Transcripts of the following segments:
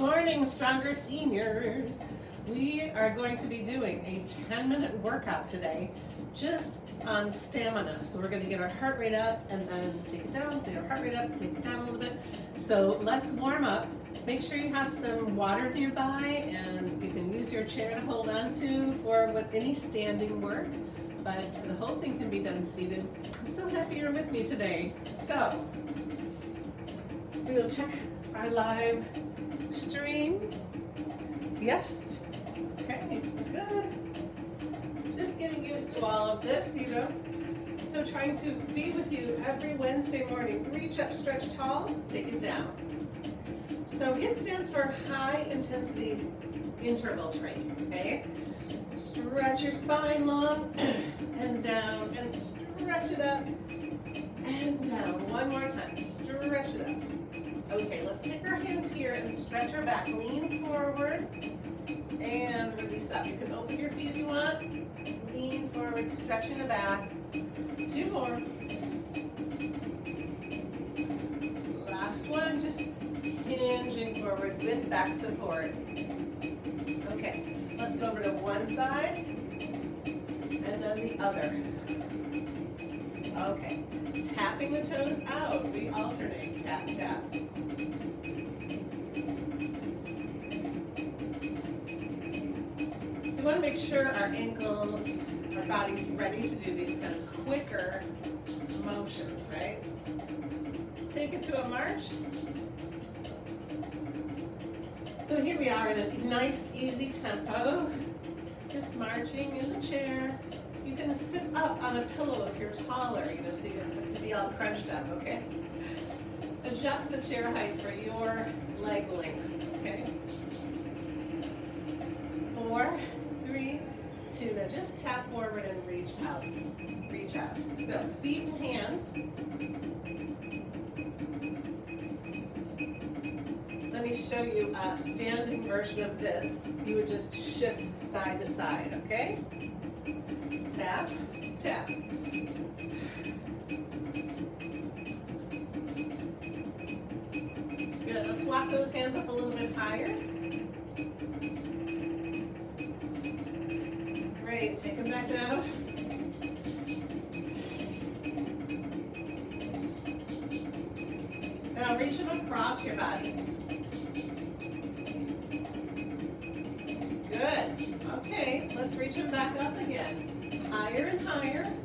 morning, Stronger Seniors. We are going to be doing a 10 minute workout today just on stamina. So we're going to get our heart rate up and then take it down, get our heart rate up, take it down a little bit. So let's warm up. Make sure you have some water nearby and you can use your chair to hold on to for what any standing work. But the whole thing can be done seated. I'm so happy you're with me today. So we'll check our live stream. Yes. Okay, good. Just getting used to all of this, you know. So trying to be with you every Wednesday morning. Reach up, stretch tall, take it down. So HIIT stands for high intensity interval training, okay? Stretch your spine long and down and stretch it up and down. One more time, stretch it up. Okay, let's take our hands here and stretch our back. Lean forward and release up. You can open your feet if you want. Lean forward, stretching the back. Two more. Last one, just hinging forward with back support. Okay, let's go over to one side and then the other. Okay, tapping the toes out. We alternate, tap, tap. So we want to make sure our ankles, our body's ready to do these kind of quicker motions, right? Take it to a march. So here we are in a nice, easy tempo, just marching in the chair. You can sit up on a pillow if you're taller, you know, so you don't to be all crunched up, okay? Adjust the chair height for your leg length, okay? Four, Now just tap forward and reach out. Reach out. So feet and hands. Let me show you a standing version of this. You would just shift side to side, okay? Tap, tap. Good, let's walk those hands up a little bit higher. Great, take them back down. Now reach them across your body. Good. Okay, let's reach them back up again. Higher and higher.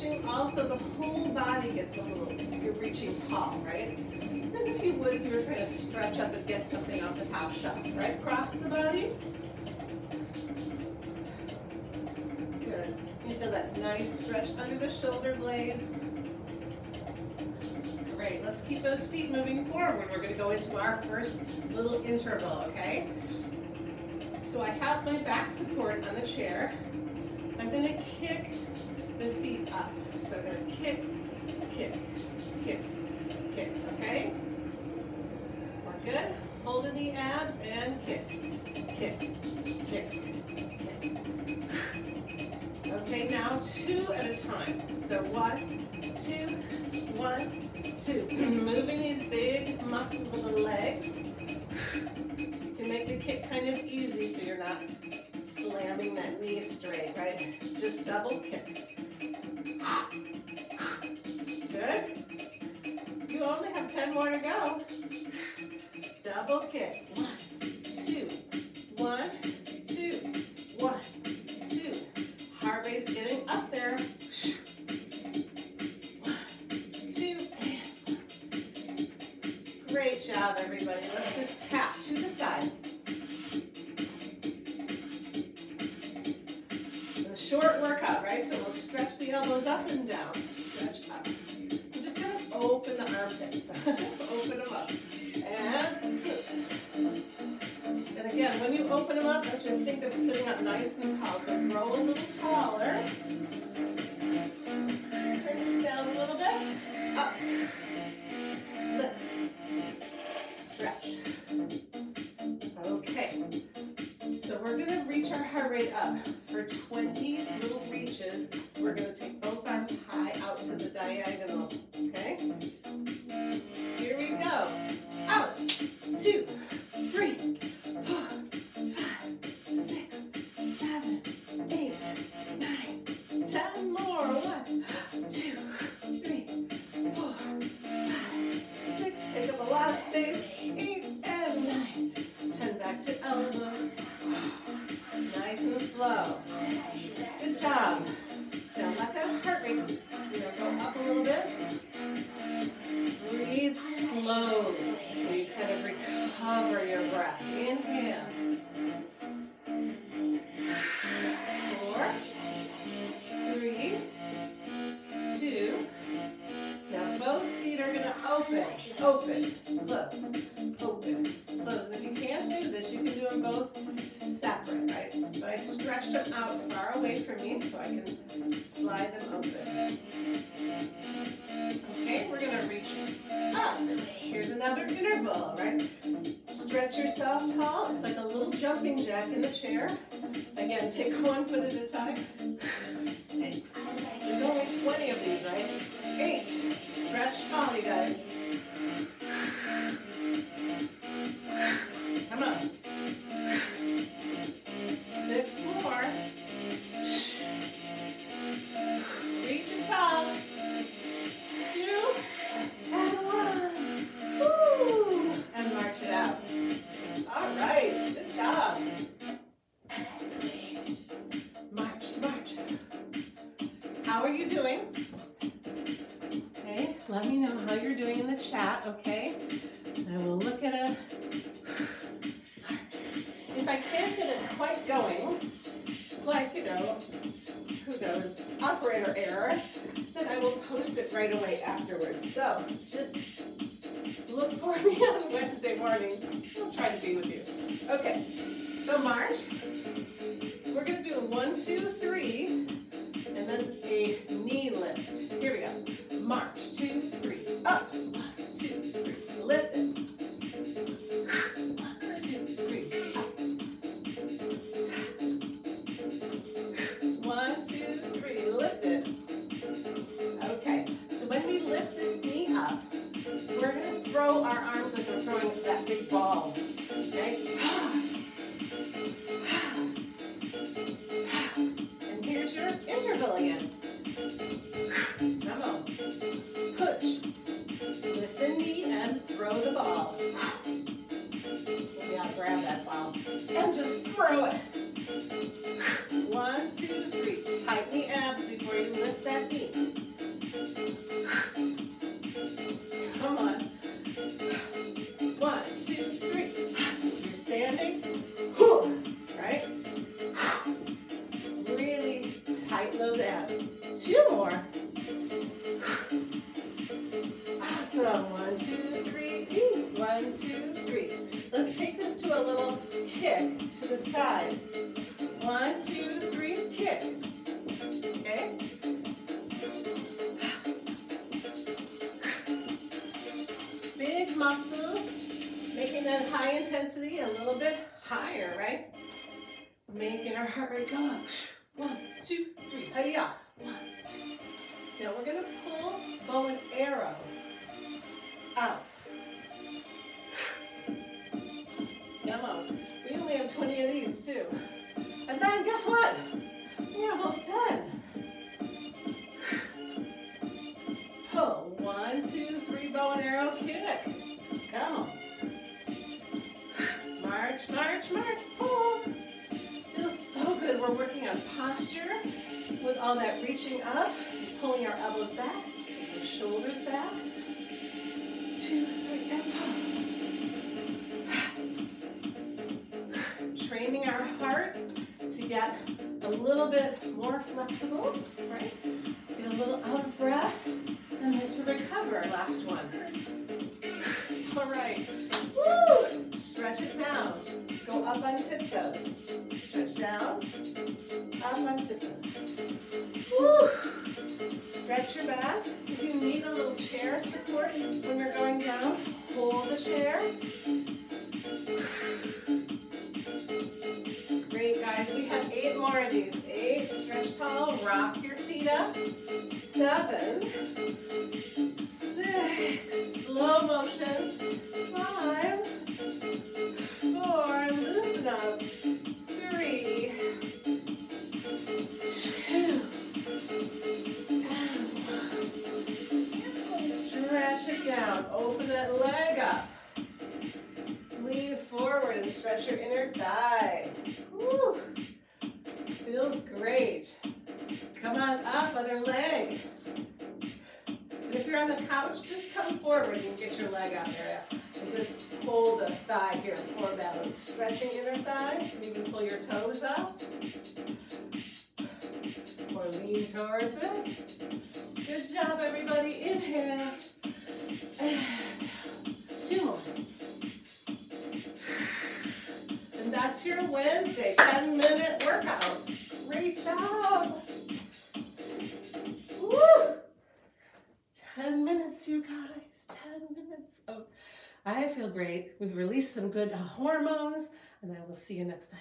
Stretching also the whole body gets a little, you're reaching tall, right? As if you would if you were trying to stretch up and get something off the top shelf, right? Cross the body. Good. You feel that nice stretch under the shoulder blades. Great, let's keep those feet moving forward. We're gonna go into our first little interval, okay? So I have my back support on the chair. I'm gonna kick up. So I'm gonna kick, kick, kick, kick, okay? We're good. Holding the abs and kick, kick, kick, kick. Okay, now two at a time. So one, two, one, two. Moving these big muscles of the legs. You can make the kick kind of easy so you're not slamming that knee straight, right? Just double kick. Good. You only have 10 more to go. Double kick. One, up and down. Stretch up. We're just gonna open the armpits. open them up. And and again, when you open them up, I want you to think of sitting up nice and tall. So grow a little taller. Turn this down a little bit. Up. Lift. Stretch. Gonna our heart rate up. For 20 little reaches, we're gonna take both arms high out to the diagonal, slowly so you kind of recover your breath. Inhale. Four, three, two. Now both feet are going to open, open, close, open, close. And if you can't do this, you can do them both separate, right? But I stretched them out far away from me so I can slide them open. Interval, right? Stretch yourself tall. It's like a little jumping jack in the chair. Again, take one foot at a time. Six. There's only 20 of these, how you're doing in the chat, okay? I will look at it. If I can't get it quite going, like, you know, who knows, operator error, then I will post it right away afterwards. So just look for me on Wednesday mornings. I'll try to be with you. Okay, so march. We're gonna do one, two, three, and then a knee lift. Here we go. March, two, three, up. One, two, three, lift it. One, two, three, up. One, two, three, lift it. Okay, so when we lift this knee up, we're gonna throw our arms like we're throwing that big ball. Okay? And here's your interval again. A little kick to the side. One, two, three, kick. Okay? Big muscles, making that high intensity a little bit higher, right? Making our heart rate go up. One, two, three. Oh, Hiya. One, two. Now we're gonna pull bow and arrow out. Have 20 of these too. And then guess what? We're almost done. Pull. One, two, three, bow and arrow kick. Come on. March, march, march. Pull. Feels so good. We're working on posture with all that reaching up, pulling our elbows back, shoulders back. Two, three, and pull. Get a little bit more flexible, right? Get a little out of breath, and then to recover, last one. All right, woo! Stretch it down. Go up on tiptoes. Stretch down, up on tiptoes. Woo! Stretch your back. If you need a little chair support when you're going down, hold the chair. More of these. Eight, stretch tall, rock your feet up. Seven, six, slow motion, five, other leg. And if you're on the couch, just come forward and get your leg out there. And just pull the thigh here for balance. Stretching inner thigh. and You can pull your toes up. Or lean towards it. Good job, everybody. Inhale. Two more. And that's your Wednesday 10 minute workout. Great job. Woo! 10 minutes, you guys. 10 minutes of. I feel great. We've released some good hormones, and I will see you next time.